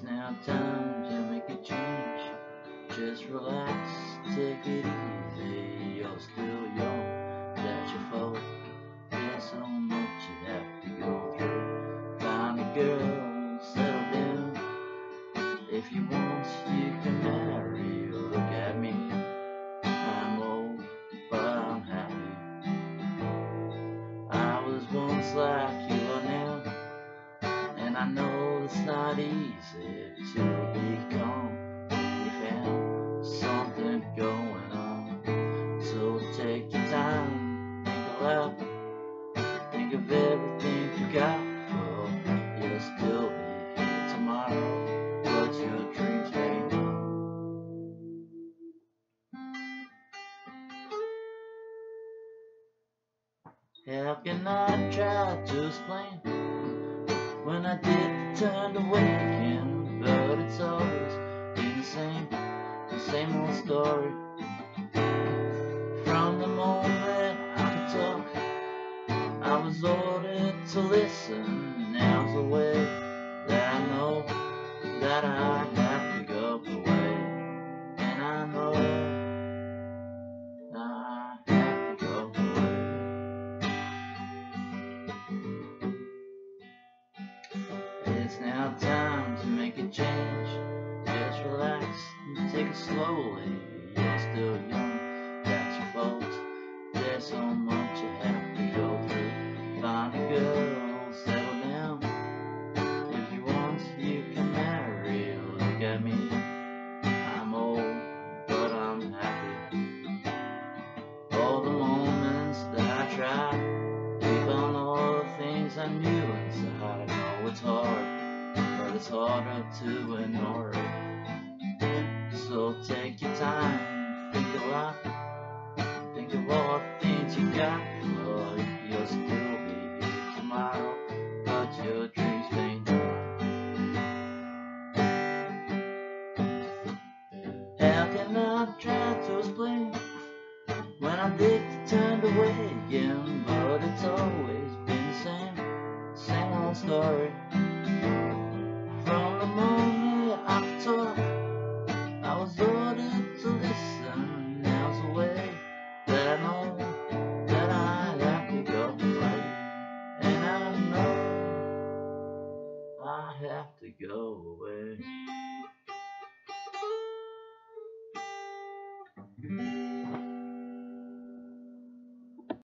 now time to make a change. Just relax, take it easy. You're still young, that's your fault. There's so much you have to go through. Find a girl, settle down. If you want, you can marry. Look at me, I'm old, but I'm happy. I was once like you are now, and I know it's not easy to become. You found something going on, so take your time, think aloud, think of everything you got. For you'll still be here tomorrow, but your dreams may not. How can I try to explain when I did turn away again? But it's always been the same, the same old story. From the moment I could talk, I was ordered to listen. Now's the way that I know that I have It's now time to make a change. Just relax take it slowly. You're still young, that's your fault. There's so much you have to go through. Find a girl, settle down. If you want, you can marry. Look at me, I'm old, but I'm happy. All the moments that I tried, keep on all the things I knew inside. I know it's hard, it's harder to ignore it. So take your time, think a lot, think of all the things you got. For you'll still be here tomorrow, but your dreams may not. How can I try to explain when I did turned away again? But it's always been the same, same old story. have to go away.